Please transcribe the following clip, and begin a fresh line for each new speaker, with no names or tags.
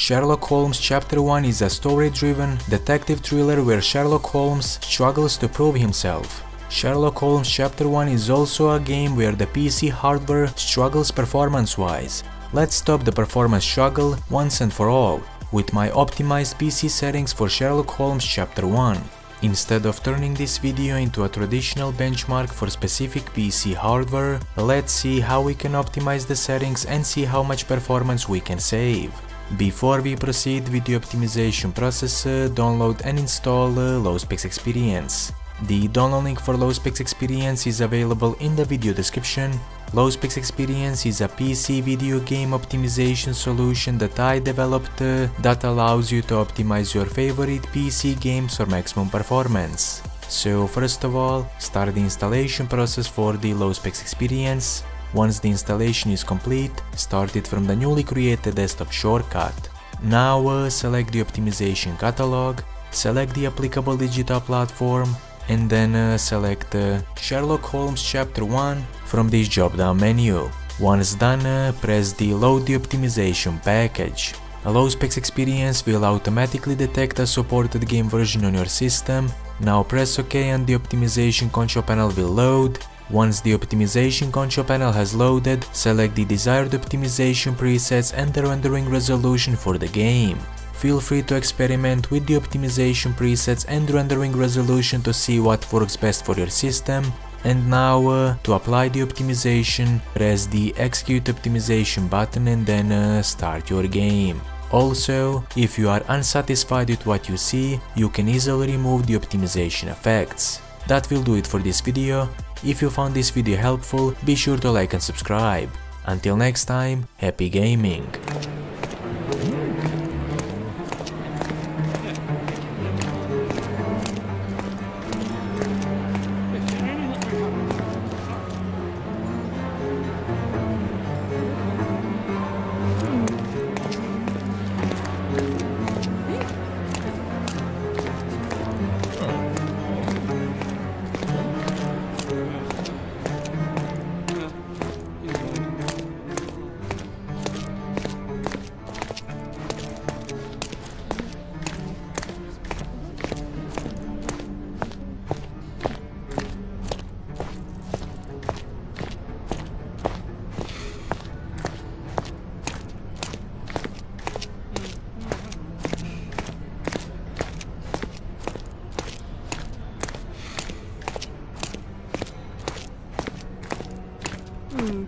Sherlock Holmes Chapter 1 is a story-driven detective thriller where Sherlock Holmes struggles to prove himself. Sherlock Holmes Chapter 1 is also a game where the PC hardware struggles performance-wise. Let's stop the performance struggle once and for all with my optimized PC settings for Sherlock Holmes Chapter 1. Instead of turning this video into a traditional benchmark for specific PC hardware, let's see how we can optimize the settings and see how much performance we can save. Before we proceed with the optimization process, uh, download and install uh, LowSpecs Experience. The download link for LowSpecs Experience is available in the video description. LowSpecs Experience is a PC video game optimization solution that I developed uh, that allows you to optimize your favorite PC games for maximum performance. So first of all, start the installation process for the LowSpecs Experience. Once the installation is complete, start it from the newly created desktop shortcut. Now uh, select the optimization catalog, select the applicable digital platform, and then uh, select uh, Sherlock Holmes Chapter 1 from this drop down menu. Once done, uh, press the Load the Optimization package. A low specs experience will automatically detect a supported game version on your system. Now press OK and the optimization control panel will load. Once the optimization control panel has loaded, select the desired optimization presets and the rendering resolution for the game. Feel free to experiment with the optimization presets and rendering resolution to see what works best for your system. And now, uh, to apply the optimization, press the execute optimization button and then uh, start your game. Also, if you are unsatisfied with what you see, you can easily remove the optimization effects. That will do it for this video. If you found this video helpful, be sure to like and subscribe. Until next time, happy gaming! Hmm.